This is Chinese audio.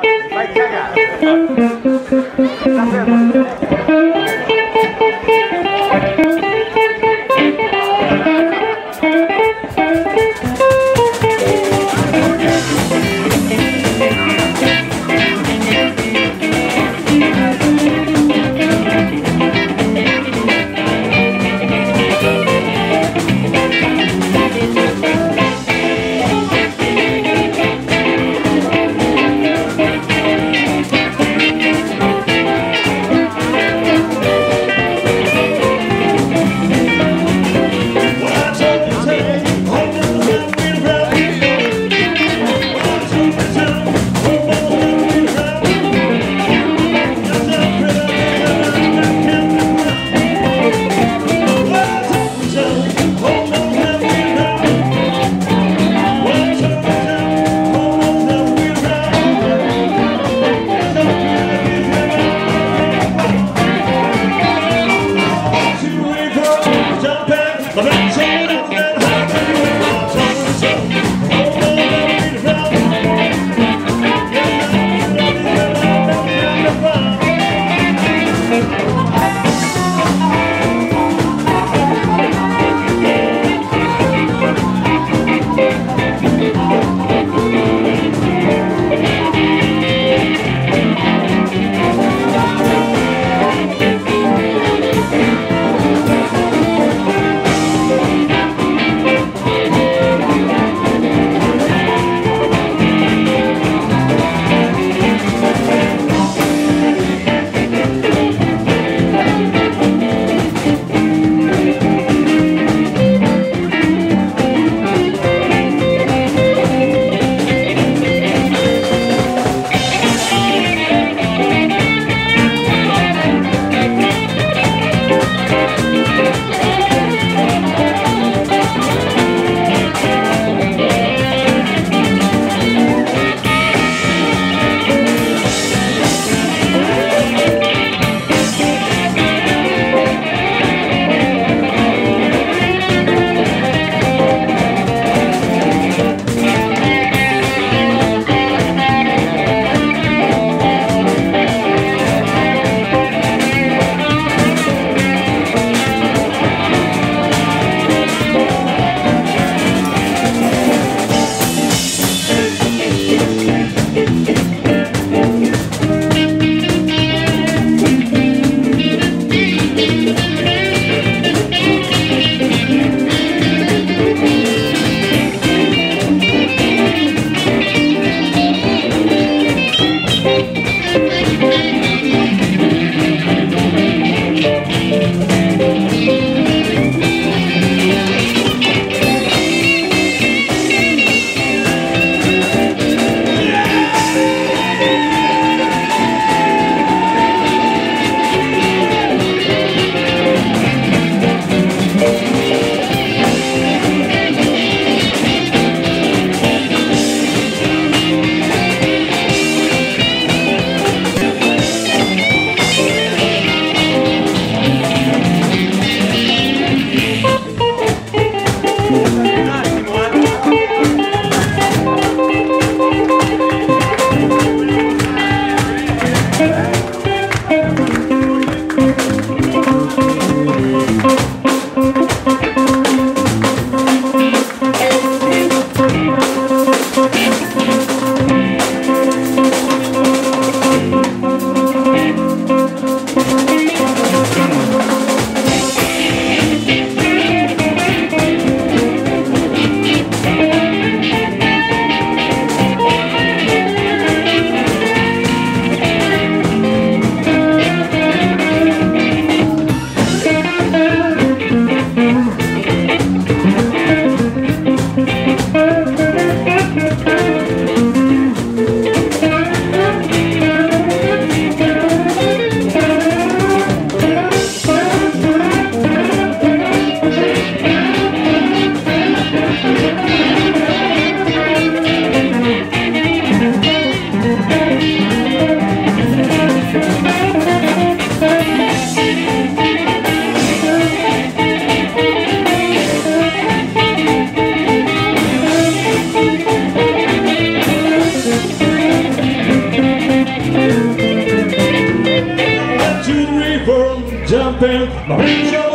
快把你下去 Now